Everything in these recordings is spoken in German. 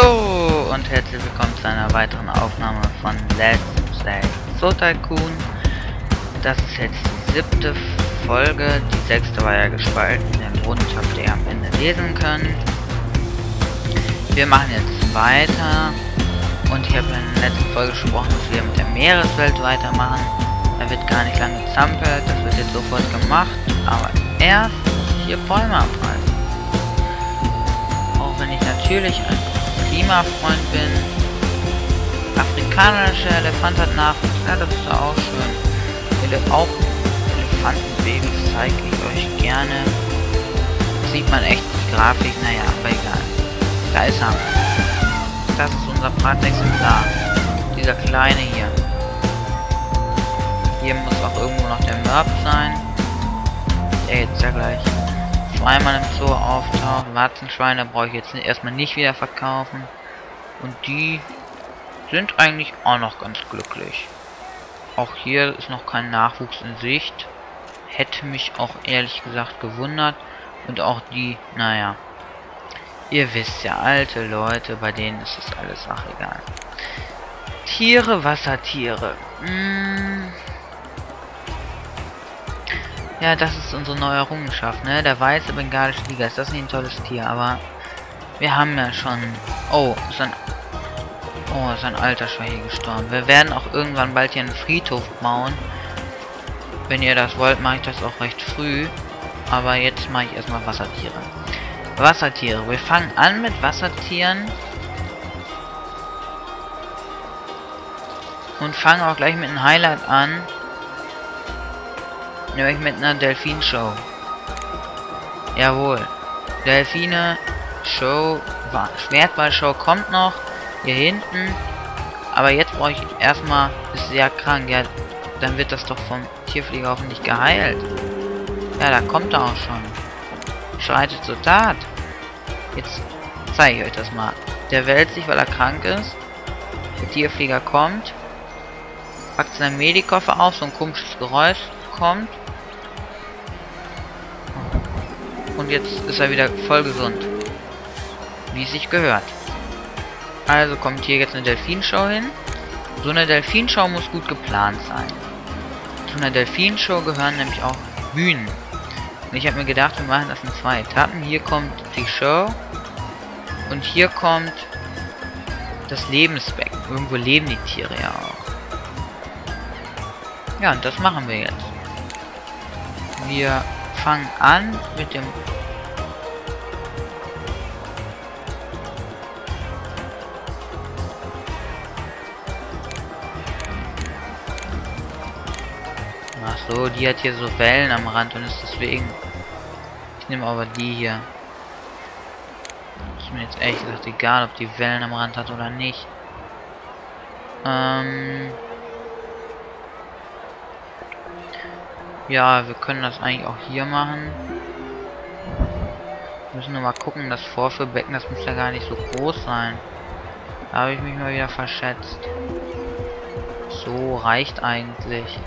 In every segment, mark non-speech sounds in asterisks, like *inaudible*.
So, und herzlich willkommen zu einer weiteren Aufnahme von Let's Play So Tycoon. Das ist jetzt die siebte Folge, die sechste war ja gespalten. Den Grund habt ihr am Ende lesen können. Wir machen jetzt weiter. Und ich habe in der letzten Folge gesprochen, dass wir mit der Meereswelt weitermachen. Da wird gar nicht lange gezampelt, das wird jetzt sofort gemacht. Aber erst hier Bäume abreißen. Auch wenn ich natürlich ein Klimafreund bin. Afrikanischer Elefant hat Nachwuchs. Ja, das ist auch schön. Ele auch Elefantenbabys zeige ich euch gerne. Sieht man echt die Grafik, naja, aber egal. Da ist er. Das ist unser Bratenexemplar. Dieser kleine hier. Hier muss auch irgendwo noch der Mörb sein. Der jetzt ja gleich zweimal im Zoo auftaucht. Warzenschweine brauche ich jetzt erstmal nicht wieder verkaufen. Und die sind eigentlich auch noch ganz glücklich. Auch hier ist noch kein Nachwuchs in Sicht. Hätte mich auch ehrlich gesagt gewundert. Und auch die, naja. Ihr wisst ja, alte Leute, bei denen ist es alles auch egal. Tiere, Wassertiere. Mmh. Ja, das ist unsere neue Errungenschaft, ne? Der weiße bengalische Tiger. Ist das nicht ein tolles Tier? Aber wir haben ja schon... Oh, ist ein... Oh, ist ein alter Schwäche gestorben. Wir werden auch irgendwann bald hier einen Friedhof bauen. Wenn ihr das wollt, mache ich das auch recht früh. Aber jetzt mache ich erstmal Wassertiere. Wassertiere. Wir fangen an mit Wassertieren. Und fangen auch gleich mit einem Highlight an. Nämlich mit einer Delfin-Show. Jawohl. Delfine-Show, Schwertball-Show kommt noch. Hier hinten. Aber jetzt brauche ich erstmal, ist sehr krank. Ja, dann wird das doch vom Tierpfleger hoffentlich geheilt. Ja, da kommt er auch schon. Schreitet zur Tat. Jetzt zeige ich euch das mal. Der wälzt sich, weil er krank ist. Der Tierpfleger kommt. Packt seinen Medikoffer auf, so ein komisches Geräusch kommt. Jetzt ist er wieder voll gesund. Wie es sich gehört. Also kommt hier jetzt eine Delfinshow hin. So eine Delfinshow muss gut geplant sein. Zu einer Delfinshow gehören nämlich auch Bühnen. Und ich habe mir gedacht, wir machen das in zwei Etappen. Hier kommt die Show. Und hier kommt das Lebensbecken. Irgendwo leben die Tiere ja auch. Ja, und das machen wir jetzt. Wir fangen an mit dem so, die hat hier so Wellen am Rand und ist deswegen. Ich nehme aber die hier. Ist mir jetzt ehrlich gesagt egal, ob die Wellen am Rand hat oder nicht. Ähm. Ja, wir können das eigentlich auch hier machen. Wir müssen nur mal gucken, das Vorführbecken, das muss ja gar nicht so groß sein. Da habe ich mich mal wieder verschätzt. So reicht eigentlich.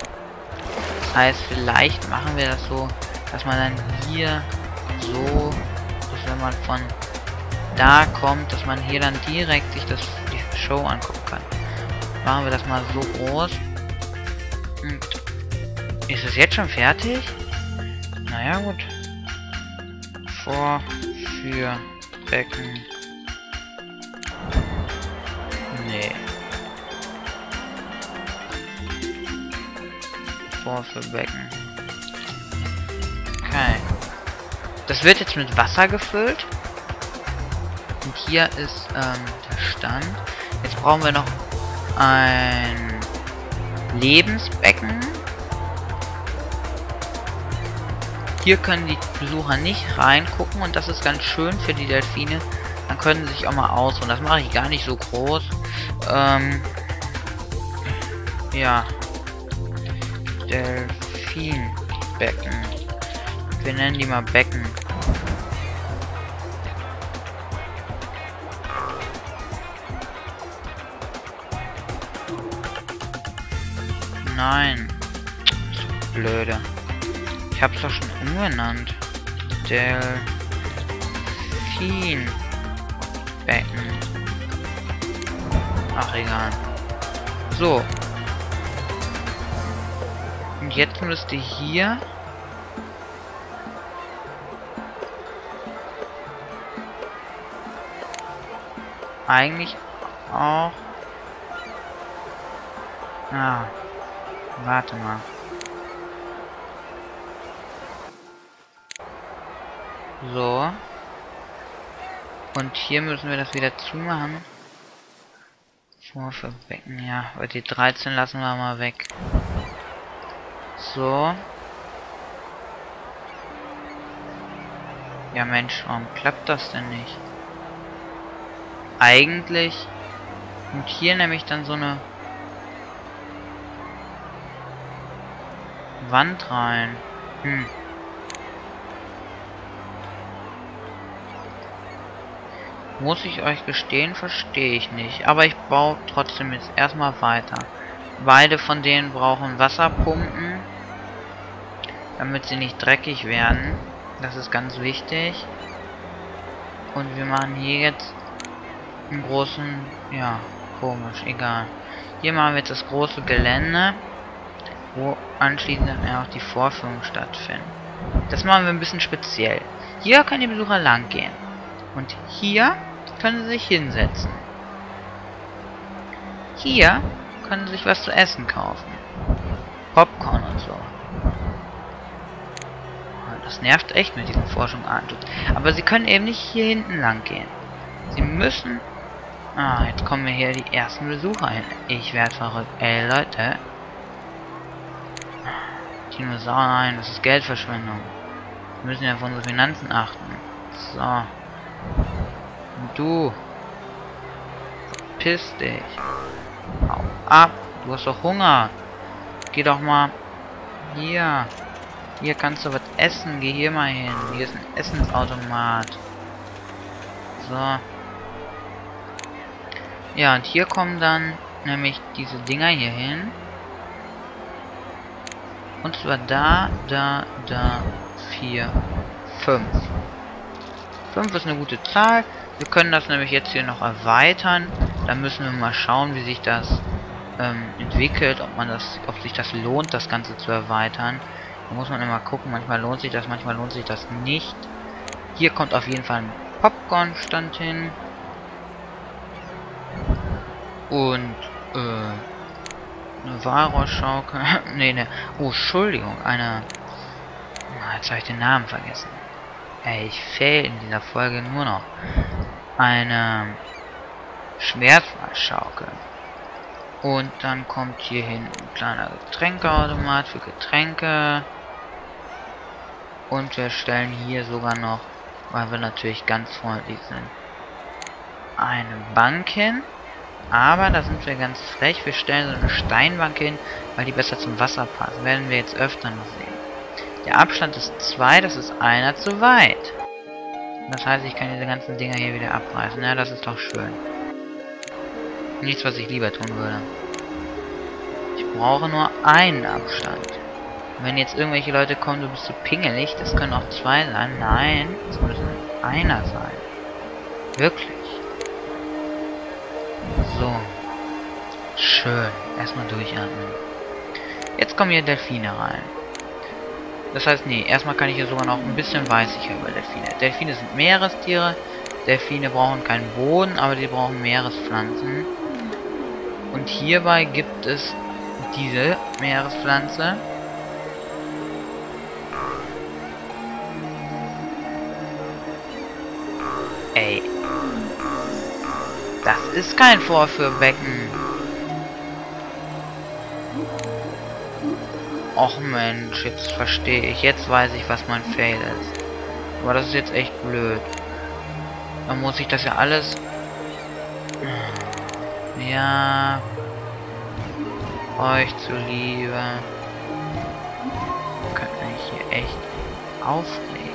Heißt, vielleicht machen wir das so, dass man dann hier so, dass wenn man von da kommt, dass man hier dann direkt sich das die Show angucken kann. Machen wir das mal so groß. Und ist es jetzt schon fertig? Naja, gut. Vorführbecken. Nee. Vorführbecken. Okay. Das wird jetzt mit Wasser gefüllt. Und hier ist ähm, der Stand. Jetzt brauchen wir noch ein Lebensbecken. Hier können die Besucher nicht reingucken und das ist ganz schön für die Delfine. Dann können sie sich auch mal ausruhen. Das mache ich gar nicht so groß. Ähm, ja. Delfinbecken. Wir nennen die mal Becken. Nein. Blöde. Ich hab's doch schon umgenannt. Delfinbecken. Ach, egal. So. Und jetzt müsste hier... Eigentlich auch... Ah. Warte mal. So. Und hier müssen wir das wieder zumachen. Vorverbecken, ja. Aber die 13 lassen wir mal weg. So. Ja Mensch, warum klappt das denn nicht? Eigentlich. Und hier nämlich dann so eine Wand rein. Hm. Muss ich euch gestehen, verstehe ich nicht. Aber ich baue trotzdem jetzt erstmal weiter. Beide von denen brauchen Wasserpumpen, damit sie nicht dreckig werden. Das ist ganz wichtig. Und wir machen hier jetzt einen großen, ja, komisch, egal. Hier machen wir jetzt das große Gelände, wo anschließend dann auch die Vorführung stattfinden. Das machen wir ein bisschen speziell. Hier können die Besucher lang gehen. Und hier können sie sich hinsetzen. Hier können sie sich was zu essen kaufen. Popcorn und so. Das nervt echt mit diesen Forschung Aber sie können eben nicht hier hinten lang gehen. Sie müssen... Ah, jetzt kommen wir hier die ersten Besucher hin. Ich werde verrückt. Ey, Leute. Dinosaurier, nein, das ist Geldverschwendung. Wir müssen ja auf unsere Finanzen achten. So. Und du. Verpiss dich. Hau ab. Du hast doch Hunger. Geh doch mal. Hier. Hier kannst du was essen. Geh hier mal hin. Hier ist ein Essensautomat. So. Ja, und hier kommen dann nämlich diese Dinger hier hin. Und zwar da, da, da, 4, 5. 5 ist eine gute Zahl. Wir können das nämlich jetzt hier noch erweitern. Da müssen wir mal schauen, wie sich das ähm, entwickelt, ob man das, ob sich das lohnt, das Ganze zu erweitern. Da muss man immer gucken, manchmal lohnt sich das, manchmal lohnt sich das nicht. Hier kommt auf jeden Fall ein Popcorn-Stand hin. Und, äh, eine Walrossschaukel. *laughs* nee, ne. Oh, Entschuldigung, eine... Ah, jetzt habe ich den Namen vergessen. Ey, ich fehl in dieser Folge nur noch. Eine Schwertfallschaukel. Und dann kommt hier hin ein kleiner Getränkeautomat für Getränke. Und wir stellen hier sogar noch, weil wir natürlich ganz freundlich sind, eine Bank hin. Aber da sind wir ganz frech. Wir stellen so eine Steinbank hin, weil die besser zum Wasser passt. Werden wir jetzt öfter noch sehen. Der Abstand ist 2, das ist einer zu weit. Das heißt, ich kann diese ganzen Dinger hier wieder abreißen. Ja, das ist doch schön. Nichts, was ich lieber tun würde. Ich brauche nur einen Abstand. wenn jetzt irgendwelche Leute kommen, du bist zu so pingelig, das können auch zwei sein. Nein, es müssen einer sein. Wirklich. So. Schön. Erstmal durchatmen. Jetzt kommen hier Delfine rein. Das heißt, nee, erstmal kann ich hier sogar noch ein bisschen weiß ich über Delfine. Delfine sind Meerestiere. Delfine brauchen keinen Boden, aber die brauchen Meerespflanzen. Und hierbei gibt es diese Meerespflanze. Ey. Das ist kein Vorführbecken. Och Mensch, jetzt verstehe ich. Jetzt weiß ich, was mein Fail ist. Aber das ist jetzt echt blöd. Dann muss ich das ja alles... Ja... Euch zuliebe... Könnt mich hier echt aufregen.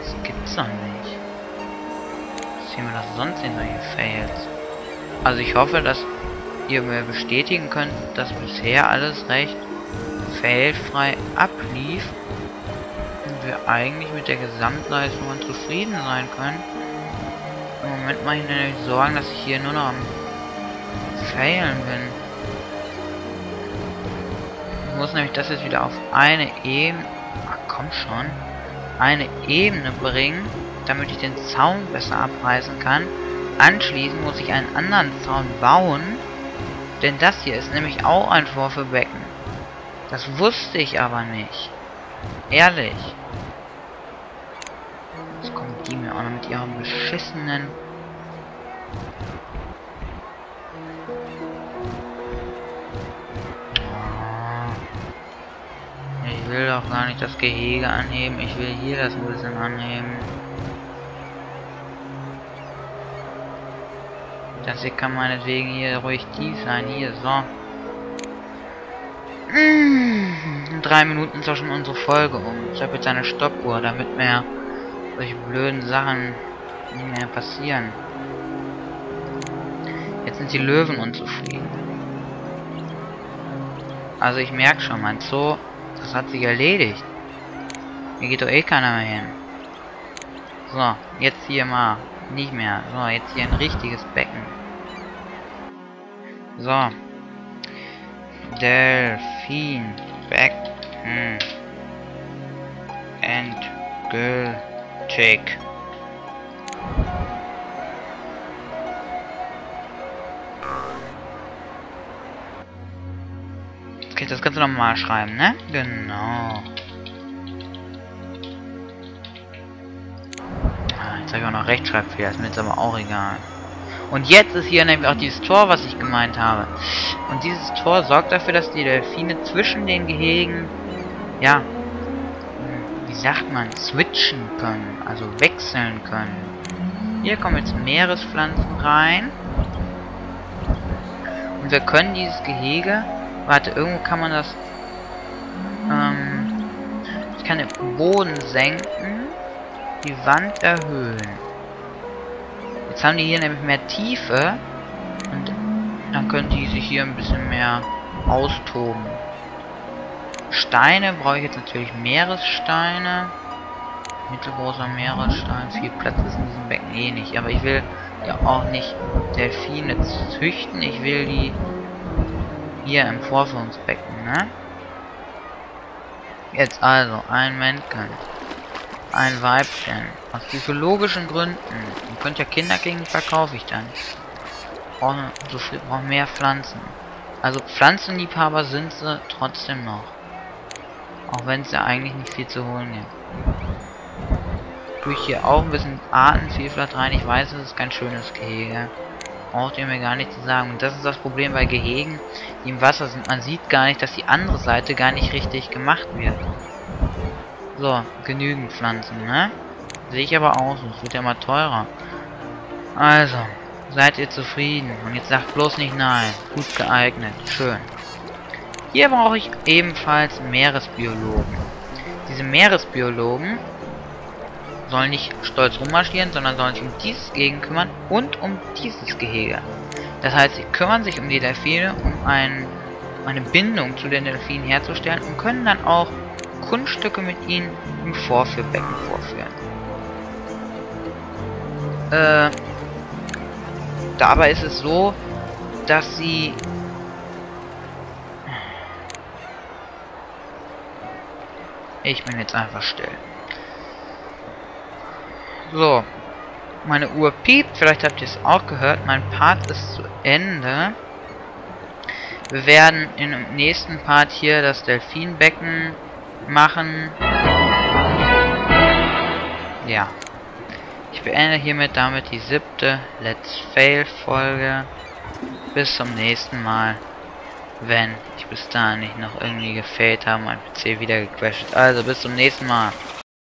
Das gibt's doch nicht. Was sehen wir das sonst in solche Fails? Also ich hoffe, dass ihr mir bestätigen könnt, dass bisher alles recht failfrei ablief und wir eigentlich mit der Gesamtleistung zufrieden sein können. Im Moment mache ich mir Sorgen, dass ich hier nur noch am Failen bin. Ich muss nämlich das jetzt wieder auf eine Ebene... Ach, komm schon. Eine Ebene bringen, damit ich den Zaun besser abreißen kann. Anschließend muss ich einen anderen Zaun bauen, denn das hier ist nämlich auch ein Vorführbecken. Das wusste ich aber nicht. Ehrlich. Die mir auch noch mit ihrem beschissenen... Ah. Ich will doch gar nicht das Gehege anheben. Ich will hier das ein bisschen anheben. Das hier kann meinetwegen hier ruhig tief sein. Hier, so. In drei Minuten ist auch schon unsere Folge um. Ich habe jetzt eine Stoppuhr, damit mehr solche blöden Sachen nicht mehr passieren. Jetzt sind die Löwen unzufrieden. Also ich merke schon, mein Zoo, das hat sich erledigt. Hier geht doch eh keiner mehr hin. So, jetzt hier mal. Nicht mehr. So, jetzt hier ein richtiges Becken. So. Delfin. Becken. Endgültig. Okay, das kannst du nochmal schreiben, ne? Genau. habe ich auch noch Rechtschreibfehler, ist mir jetzt aber auch egal. Und jetzt ist hier nämlich auch dieses Tor, was ich gemeint habe. Und dieses Tor sorgt dafür, dass die Delfine zwischen den Gehegen, ja, wie sagt man, switchen können, also wechseln können. Hier kommen jetzt Meerespflanzen rein. Und wir können dieses Gehege, warte, irgendwo kann man das, ähm, ich kann den Boden senken die Wand erhöhen. Jetzt haben die hier nämlich mehr Tiefe. Und dann können die sich hier ein bisschen mehr austoben. Steine brauche ich jetzt natürlich Meeressteine. Mittelgroßer Meeresstein. Viel Platz ist in diesem Becken eh nicht. Aber ich will ja auch nicht Delfine züchten. Ich will die hier im Vorführungsbecken, ne? Jetzt also ein Männchen ein Weibchen. Aus psychologischen Gründen. Ihr könnt ja Kinder kriegen, verkaufe ich dann. Brauchen so viel, brauchen mehr Pflanzen. Also Pflanzenliebhaber sind sie trotzdem noch. Auch wenn es ja eigentlich nicht viel zu holen gibt. Tue ich hier auch ein bisschen Artenvielfalt rein. Ich weiß, es ist kein schönes Gehege. Braucht ihr mir gar nicht zu sagen. Und das ist das Problem bei Gehegen, die im Wasser sind. Man sieht gar nicht, dass die andere Seite gar nicht richtig gemacht wird. So, genügend Pflanzen, ne? Sehe ich aber aus, es wird ja mal teurer. Also, seid ihr zufrieden? Und jetzt sagt bloß nicht nein. Gut geeignet, schön. Hier brauche ich ebenfalls Meeresbiologen. Diese Meeresbiologen sollen nicht stolz rummarschieren, sondern sollen sich um dieses Gegend kümmern und um dieses Gehege. Das heißt, sie kümmern sich um die Delfine, um ein, eine Bindung zu den Delfinen herzustellen und können dann auch Kunststücke mit ihnen im Vorführbecken vorführen. Äh, dabei ist es so, dass sie Ich bin jetzt einfach still. So. Meine Uhr piept. Vielleicht habt ihr es auch gehört. Mein Part ist zu Ende. Wir werden im nächsten Part hier das Delfinbecken machen. Ja. Ich beende hiermit damit die siebte Let's Fail Folge. Bis zum nächsten Mal. Wenn ich bis dahin nicht noch irgendwie gefailt habe, mein PC wieder gecrashed. Also bis zum nächsten Mal.